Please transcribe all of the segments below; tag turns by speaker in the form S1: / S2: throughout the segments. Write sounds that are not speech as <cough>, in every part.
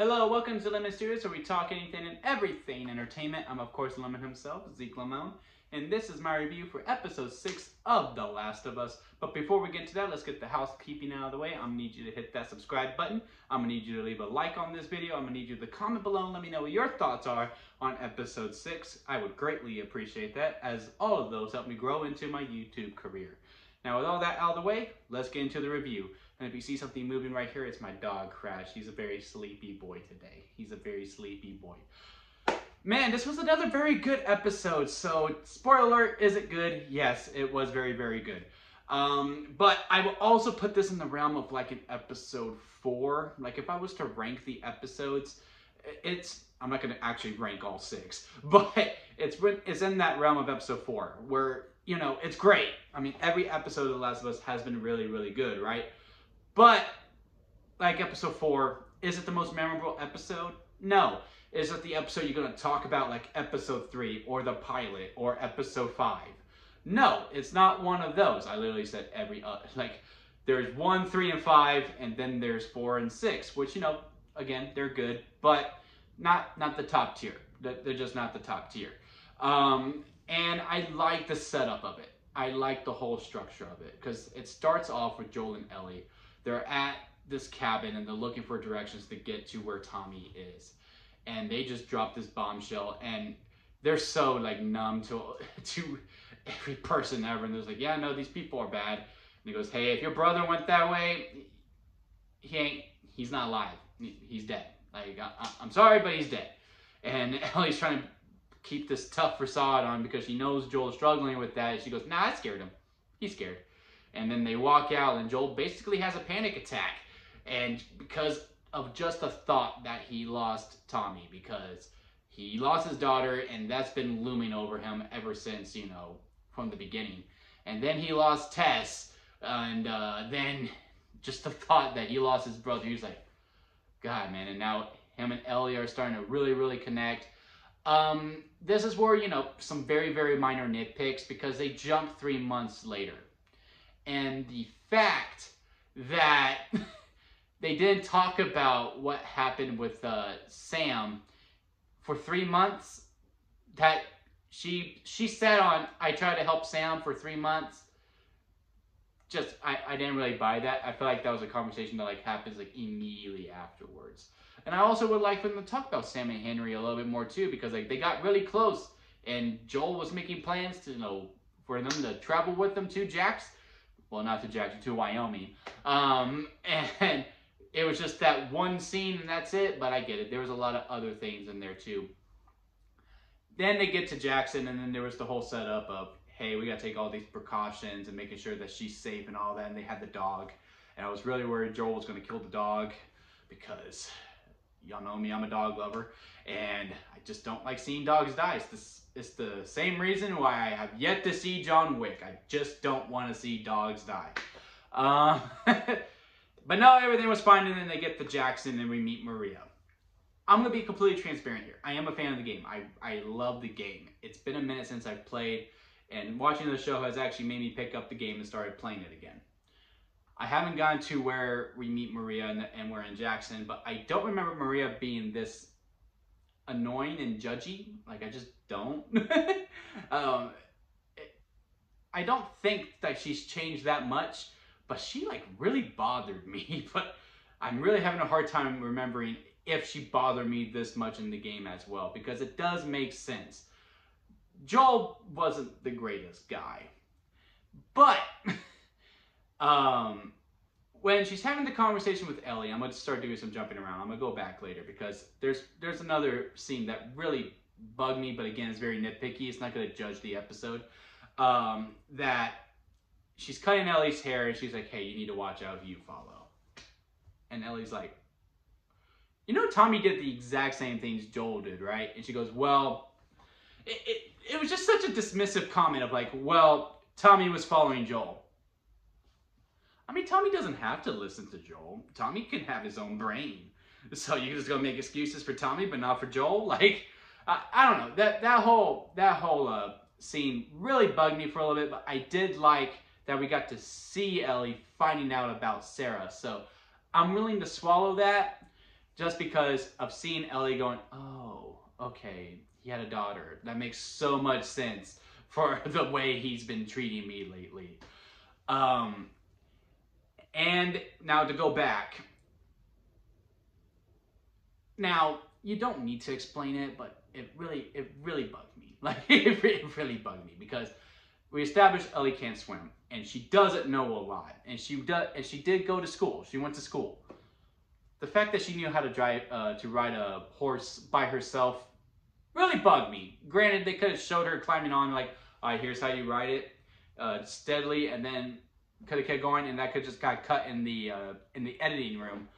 S1: Hello, welcome to Lemon Studios where we talk anything and everything entertainment. I'm of course Lemon himself, Zeke Lemon, and this is my review for episode 6 of The Last of Us. But before we get to that, let's get the housekeeping out of the way. I'm gonna need you to hit that subscribe button. I'm gonna need you to leave a like on this video. I'm gonna need you to comment below and let me know what your thoughts are on episode 6. I would greatly appreciate that as all of those help me grow into my YouTube career. Now with all that out of the way, let's get into the review. And if you see something moving right here, it's my dog Crash. He's a very sleepy boy today. He's a very sleepy boy. Man, this was another very good episode. So, spoiler alert, is it good? Yes, it was very, very good. Um, but I will also put this in the realm of like an episode four. Like if I was to rank the episodes, it's I'm not going to actually rank all six, <laughs> but it's it's in that realm of episode four where you know it's great. I mean, every episode of The Last of Us has been really, really good, right? But like episode four, is it the most memorable episode? No. Is it the episode you're going to talk about like episode three or the pilot or episode five? No, it's not one of those. I literally said every uh, like there's one, three, and five, and then there's four and six, which you know, again, they're good, but not not the top tier. They're just not the top tier. Um, and I like the setup of it. I like the whole structure of it because it starts off with Joel and Ellie they're at this cabin and they're looking for directions to get to where Tommy is. And they just drop this bombshell and they're so like numb to <laughs> to every person ever. And they're like, yeah, no, these people are bad. And he goes, hey, if your brother went that way, he ain't, he's not alive. He's dead. Like, I, I'm sorry, but he's dead. And <laughs> Ellie's trying to keep this tough facade on because she knows Joel's struggling with that. She goes, nah, I scared him. He's scared. And then they walk out, and Joel basically has a panic attack. And because of just the thought that he lost Tommy, because he lost his daughter, and that's been looming over him ever since, you know, from the beginning. And then he lost Tess, and uh, then <laughs> just the thought that he lost his brother, he was like, God, man. And now him and Ellie are starting to really, really connect. Um, this is where, you know, some very, very minor nitpicks because they jump three months later and the fact that <laughs> they didn't talk about what happened with uh, Sam for three months. That she she said on I tried to help Sam for three months. Just I, I didn't really buy that. I feel like that was a conversation that like happens like immediately afterwards. And I also would like for them to talk about Sam and Henry a little bit more too, because like they got really close and Joel was making plans to you know for them to travel with them to Jack's well, not to Jackson, to Wyoming. Um, <laughs> and it was just that one scene and that's it, but I get it. There was a lot of other things in there too. Then they get to Jackson, and then there was the whole setup of, hey, we got to take all these precautions and making sure that she's safe and all that. And they had the dog. And I was really worried Joel was going to kill the dog because y'all know me, I'm a dog lover. And I just don't like seeing dogs die. It's this it's the same reason why I have yet to see John Wick. I just don't want to see dogs die. Uh, <laughs> but no, everything was fine, and then they get the Jackson, and we meet Maria. I'm gonna be completely transparent here. I am a fan of the game. I, I love the game. It's been a minute since I've played, and watching the show has actually made me pick up the game and started playing it again. I haven't gotten to where we meet Maria and, and we're in Jackson, but I don't remember Maria being this annoying and judgy. Like I just don't. <laughs> um, it, I don't think that she's changed that much, but she like really bothered me. <laughs> but I'm really having a hard time remembering if she bothered me this much in the game as well, because it does make sense. Joel wasn't the greatest guy, but <laughs> um, when she's having the conversation with Ellie, I'm going to start doing some jumping around. I'm going to go back later because there's there's another scene that really bugged me, but again, it's very nitpicky. It's not going to judge the episode. Um, that she's cutting Ellie's hair and she's like, "Hey, you need to watch out who you follow." And Ellie's like, "You know, Tommy did the exact same things Joel did, right?" And she goes, "Well, it, it, it was just such a dismissive comment of like, well, Tommy was following Joel." I mean, Tommy doesn't have to listen to Joel. Tommy can have his own brain. <laughs> So you can just go make excuses for Tommy, but not for Joel. <laughs> Like, I, I don't know. That that whole that whole uh, scene really bugged me for a little bit, but I did like that we got to see Ellie finding out about Sarah. So I'm willing to swallow that. just because of seeing Ellie going, oh, okay, he had a daughter. That makes so much sense for <laughs> the way he's been treating me lately. Um, and now to go back. Now, you don't need to explain it, but it really, it really bugged me. <laughs> Like, it really bugged me because we established Ellie can't swim, and she doesn't know a lot, and she does, and she did go to school. She went to school. The fact that she knew how to drive, uh, to ride a horse by herself, really bugged me. Granted, they could have showed her climbing on, like, all right, here's how you ride it, uh, steadily, and then could have kept going, and that could just got cut in the uh, in the editing room.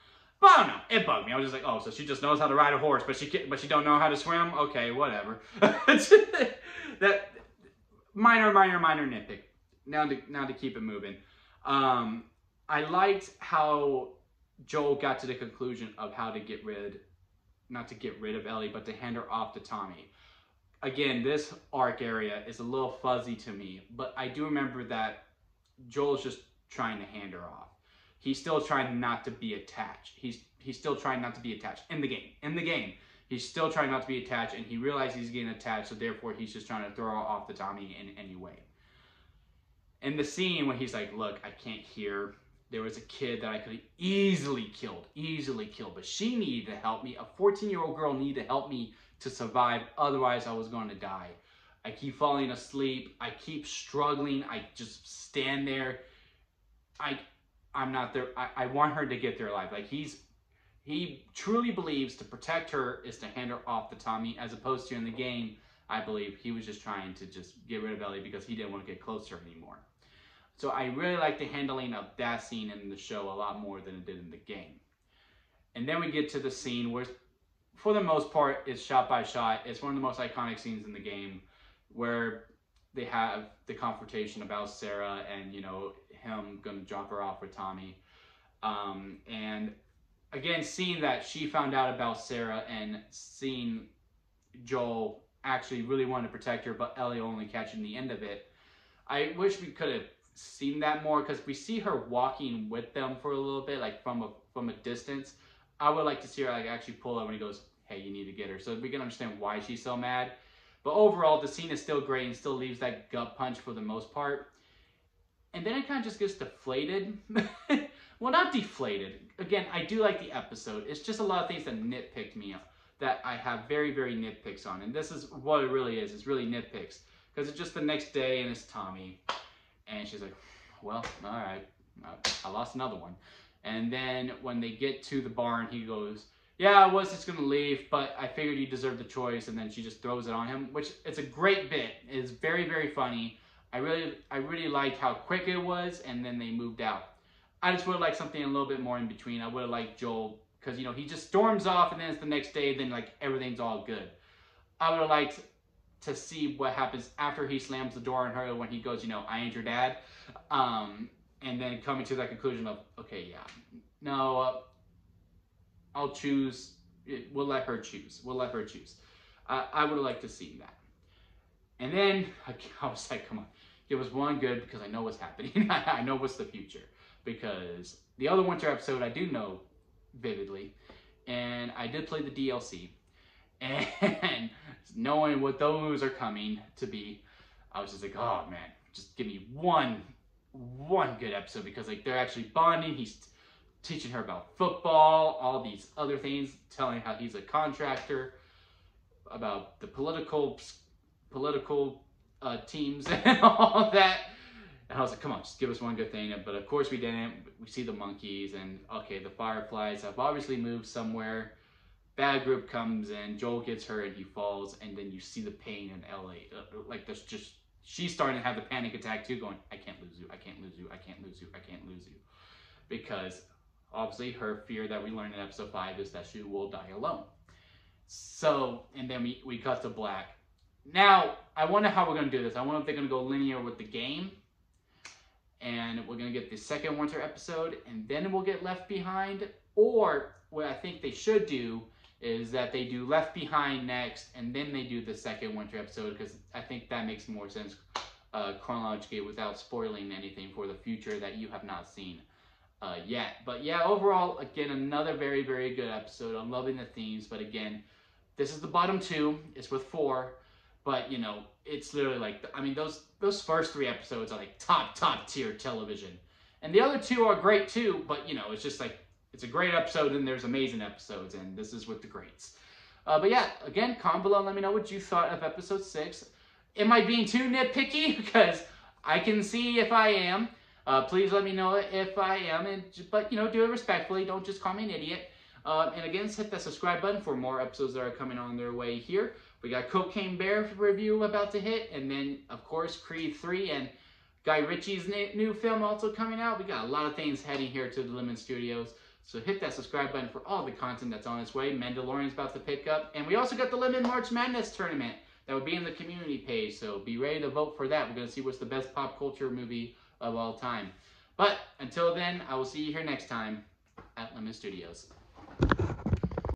S1: But I don't know. It bugged me. I was just like, oh, so she just knows how to ride a horse, but she can, but she don't know how to swim. Okay, whatever. <laughs> that minor, minor, minor nitpick. Now to now to keep it moving. Um, I liked how Joel got to the conclusion of how to get rid, not to get rid of Ellie, but to hand her off to Tommy. Again, this arc area is a little fuzzy to me, but I do remember that Joel's just trying to hand her off. He's still trying not to be attached. He's he's still trying not to be attached in the game. In the game, he's still trying not to be attached, and he realizes he's getting attached, so therefore he's just trying to throw off the Tommy in any way. In the scene when he's like, "Look, I can't hear." There was a kid that I could easily killed, easily killed, but she needed to help me. A 14-year-old girl needed to help me to survive. Otherwise, I was going to die. I keep falling asleep. I keep struggling. I just stand there. I I'm not there. I, I want her to get there alive. Like he's he truly believes to protect her is to hand her off to Tommy, as opposed to in the game, I believe he was just trying to just get rid of Ellie because he didn't want to get closer anymore. So I really like the handling of that scene in the show a lot more than it did in the game. And then we get to the scene where, for the most part, it's shot by shot. It's one of the most iconic scenes in the game where they have the confrontation about Sarah and, you know, him to drop her off with Tommy. Um, and again, seeing that she found out about Sarah and seeing Joel actually really wanted to protect her, but Ellie only catching the end of it. I wish we could have seen that more because we see her walking with them for a little bit, like from a from a distance. I would like to see her like actually pull up when he goes, "Hey, you need to get her," so we can understand why she's so mad. But overall, the scene is still great and still leaves that gut punch for the most part. And then it kind of just gets deflated. <laughs> well, not deflated. Again, I do like the episode. It's just a lot of things that nitpicked me up that I have very, very nitpicks on. And this is what it really is. It's really nitpicks. Because it's just the next day and it's Tommy. And she's like, well, all right. I lost another one. And then when they get to the barn, he goes, yeah, I was just gonna leave, but I figured you deserved the choice, and then she just throws it on him, which it's a great bit. It's very, very funny. I really, I really liked how quick it was, and then they moved out. I just would have liked something a little bit more in between. I would have liked Joel, because, you know, he just storms off, and then it's the next day, then, like, everything's all good. I would have liked to see what happens after he slams the door on her when he goes, you know, I ain't your dad. Um, and then coming to that conclusion of, okay, yeah, no, uh, I'll choose. We'll let her choose. We'll let her choose. Uh, I would have liked to see that. And then <laughs> I, was like, come on, give us one good because I know what's happening. <laughs> I know what's the future. Because the other winter episode I do know vividly, and I did play the DLC, <laughs> and knowing what those are coming to be, I was just like, oh man, just give me one, one good episode because like they're actually bonding. He's teaching her about football, all these other things, telling how he's a contractor, about the political political uh, teams <laughs> and all that. And I was like, come on, just give us one good thing. But of course we didn't. We see the monkeys and okay, the fireflies have obviously moved somewhere. Bad group comes in, Joel gets hurt and he falls, and then you see the pain in Ellie. Uh, like there's just she's starting to have the panic attack too, going, I can't lose you, I can't lose you, I can't lose you, I can't lose you. Because obviously her fear that we learned in episode 5 is that she will die alone. So, and then we, we cut to black. Now, I wonder how we're going to do this. I wonder if they're going to go linear with the game. And we're going to get the second winter episode, and then we'll get Left Behind. Or, what I think they should do is that they do Left Behind next, and then they do the second winter episode, because I think that makes more sense uh, chronologically without spoiling anything for the future that you have not seen. Uh, yet. But yeah, overall, again, another very, very good episode. I'm loving the themes, but again, this is the bottom two. It's with four, but you know, it's literally like I mean, those those first three episodes are like top top tier television, and the other two are great too. But you know, it's just like it's a great episode, and there's amazing episodes, and this is with the greats. Uh, but yeah, again, comment below. Let me know what you thought of episode six. Am I being too nitpicky? <laughs> because I can see if I am. Uh, please let me know if I am, and but you know, do it respectfully. Don't just call me an idiot. Uh, and again, hit that subscribe button for more episodes that are coming on their way here. We got Cocaine Bear review about to hit, and then of course Creed 3 and Guy Ritchie's new film also coming out. We got a lot of things heading here to the Lemon Studios. So hit that subscribe button for all the content that's on its way. Mandalorian's about to pick up. And we also got the Lemon March Madness tournament that will be in the community page. So be ready to vote for that. We're going to see what's the best pop culture movie of all time. But until then, I will see you here next time at Lemon Studios.